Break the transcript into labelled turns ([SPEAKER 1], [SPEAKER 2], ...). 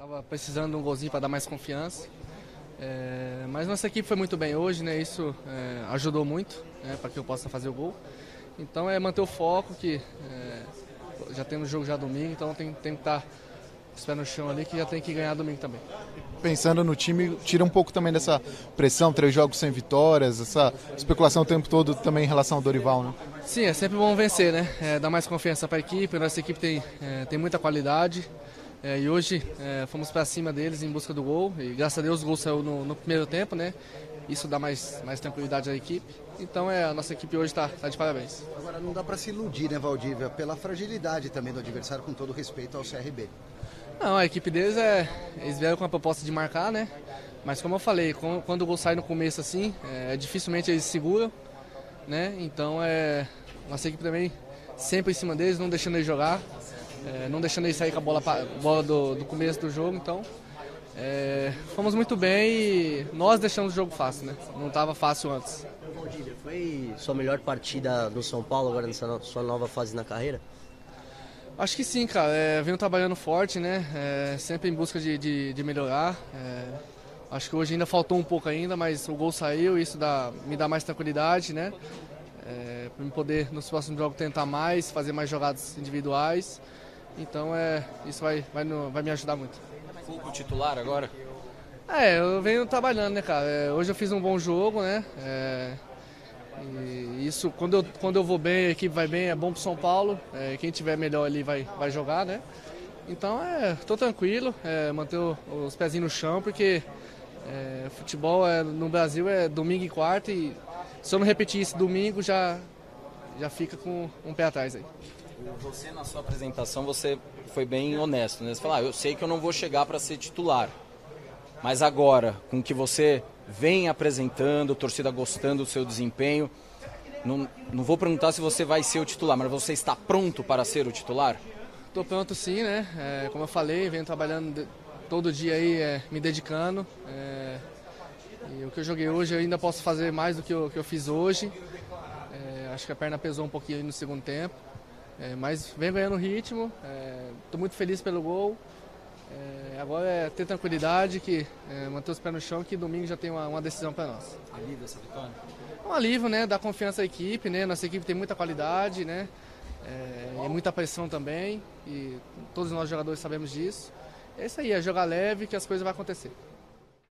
[SPEAKER 1] Tava precisando de um golzinho para dar mais confiança. É, mas nossa equipe foi muito bem hoje, né? Isso é, ajudou muito né, para que eu possa fazer o gol. Então é manter o foco, que é, já temos jogo já domingo, então tem, tem que estar os pés no chão ali, que já tem que ganhar domingo também.
[SPEAKER 2] Pensando no time, tira um pouco também dessa pressão, três jogos sem vitórias, essa especulação o tempo todo também em relação ao Dorival, né?
[SPEAKER 1] Sim, é sempre bom vencer, né? É, dar mais confiança para a equipe, nossa equipe tem, é, tem muita qualidade. É, e hoje é, fomos para cima deles em busca do gol e graças a Deus o gol saiu no, no, primeiro tempo, né? Isso dá mais, mais tranquilidade à equipe. Então é, a nossa equipe hoje está tá de parabéns.
[SPEAKER 3] Agora não dá para se iludir, né, Valdívia, pela fragilidade também do adversário, com todo respeito ao CRB.
[SPEAKER 1] Não, a equipe deles é. Eles vieram com a proposta de marcar, né? Mas como eu falei, quando o gol sai no começo assim, é, dificilmente eles seguram, né? Então é. Nossa equipe também sempre em cima deles, não deixando eles jogar é, não deixando ele sair com a bola, bola do, do começo do jogo. Então, é, fomos muito bem e nós deixamos o jogo fácil, né? Não estava fácil antes.
[SPEAKER 4] Valdívia, foi sua melhor partida no São Paulo agora nessa sua nova fase na carreira?
[SPEAKER 1] Acho que sim, cara. É, venho trabalhando forte, né? É, sempre em busca de, de, de melhorar. É, acho que hoje ainda faltou um pouco ainda, mas o gol saiu, isso dá, me dá mais tranquilidade, né? É, para poder nos próximos jogos tentar mais, fazer mais jogadas individuais. Então é, isso vai, vai, no, vai me ajudar muito.
[SPEAKER 5] Fogo titular agora?
[SPEAKER 1] É, eu venho trabalhando, né, cara? É, hoje eu fiz um bom jogo, né? É, e isso, quando eu, quando eu vou bem, a equipe vai bem, é bom pro São Paulo. É, quem tiver melhor ali vai, vai jogar, né? Então, é, tô tranquilo, é, manter os pezinhos no chão, porque é, futebol é, no Brasil é domingo e quarta e se eu não repetir isso domingo, já, já fica com um pé atrás aí.
[SPEAKER 5] Você, na sua apresentação, você foi bem honesto, né? Você falou, ah, eu sei que eu não vou chegar para ser titular. Mas agora, com que você vem apresentando, torcida gostando do seu desempenho, não, não vou perguntar se você vai ser o titular, mas você está pronto para ser o titular?
[SPEAKER 1] Estou pronto sim, né? É, como eu falei, venho trabalhando todo dia aí, é, me dedicando. É, e o que eu joguei hoje eu ainda posso fazer mais do que eu, que eu fiz hoje. É, acho que a perna pesou um pouquinho no segundo tempo. É, mas vem ganhando ritmo, estou é, muito feliz pelo gol. É, agora é ter tranquilidade, que é, manter os pés no chão, que domingo já tem uma, uma decisão para nós.
[SPEAKER 5] Alívio essa vitória?
[SPEAKER 1] Um alívio, né? Dar confiança à equipe, né? Nossa equipe tem muita qualidade, né? É, e muita pressão também, e todos nós jogadores sabemos disso. É isso aí, é jogar leve que as coisas vão acontecer.